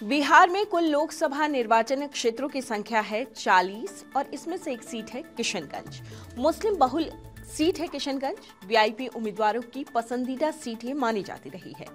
बिहार में कुल लोकसभा निर्वाचन क्षेत्रों की संख्या है 40 और इसमें से एक सीट है किशनगंज। मुस्लिम बहुल सीट है किशनगंज। वीआईपी उम्मीदवारों की पसंदीदा सीट ये मानी जाती रही है।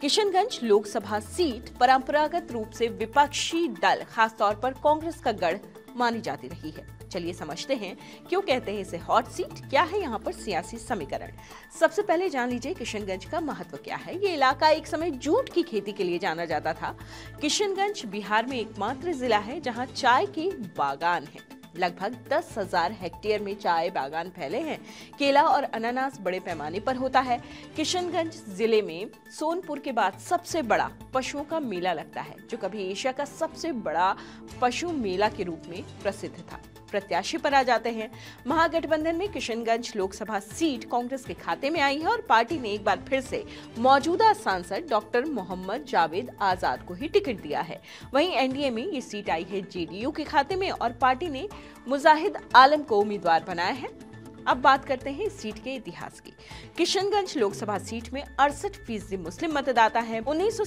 किशनगंज लोकसभा सीट परंपरागत रूप से विपक्षी दल, खासतौर पर कांग्रेस का गढ़, मानी जाती रही है। चलिए समझते हैं, क्यों कहते हैं इसे हॉट सीट क्या है यहाँ पर सियासी समीकरण? सबसे पहले जान लीजिए किशनगंज का महत्व क्या है। ये इलाका एक समय जूट की खेती के लिए जाना जाता था। किशनगंज बिहार में एकमात्र जिला है जहाँ चाय के बागान है। लगभग दस हज़ार हेक्टेयर में चाय बागान फैले हैं। केला और अनानास बड़े पैमाने पर होता है। किशनगंज ज़िले में सोनपुर के बाद सबसे बड़ा पशुओं का मेला लगता है, जो कभी एशिया का सबसे बड़ा पशु मेला के रूप में प्रसिद्ध था। प्रत्याशी पर आ जाते हैं। महागठबंधन में किशनगंज लोकसभा सीट कांग्रेस के खाते में आई है और पार्टी ने एक बार फिर से मौजूदा सांसद डॉक्टर मोहम्मद जावेद आज़ाद को ही टिकट दिया है। वहीं एनडीए में ये सीट आई है जेडीयू के खाते में और पार्टी ने मुजाहिद आलम को उम्मीदवार बनाया है। अब बात करते हैं इस सीट के इतिहास की। किशनगंज लोकसभा सीट में अड़सठ फ़ीसदी मुस्लिम मतदाता है। उन्नीस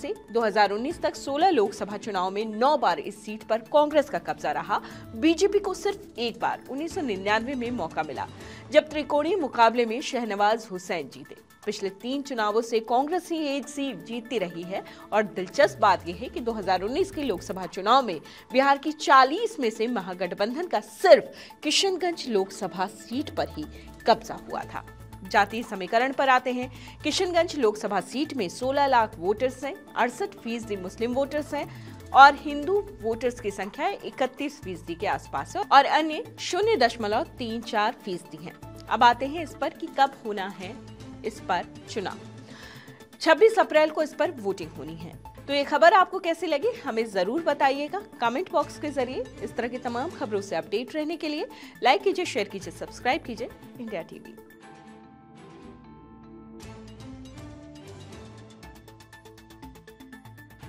से 2019 तक 16 लोकसभा चुनाव में नौ बार इस सीट पर कांग्रेस का कब्जा रहा। बीजेपी को सिर्फ़ एक बार 1999 में मौका मिला, जब त्रिकोणीय मुकाबले में शहनवाज हुसैन जीते। पिछले तीन चुनावों से कांग्रेस ही एक सीट जीतती रही है और दिलचस्प बात यह है कि 2019 के लोकसभा चुनाव में बिहार की 40 में से महागठबंधन का सिर्फ़ किशनगंज लोकसभा सीट पर ही कब्जा हुआ था। जातीय समीकरण पर आते हैं। किशनगंज लोकसभा सीट में 16 लाख वोटर्स हैं, अड़सठ फ़ीसदी मुस्लिम वोटर्स हैं और हिंदू वोटर्स की संख्या इकतीस फ़ीसदी के आसपास है और अन्य शून्य दशमलव तीन चार फ़ीसदी है। अब आते हैं इस पर कि कब होना है इस पर चुनाव। 26 अप्रैल को इस पर वोटिंग होनी है। तो ये खबर आपको कैसी लगी, हमें ज़रूर बताइएगा। कमेंट बॉक्स के ज़रिए इस तरह की तमाम खबरों से अपडेट रहने के लिए लाइक कीजिए शेयर कीजिए सब्सक्राइब कीजिए इंडिया टीवी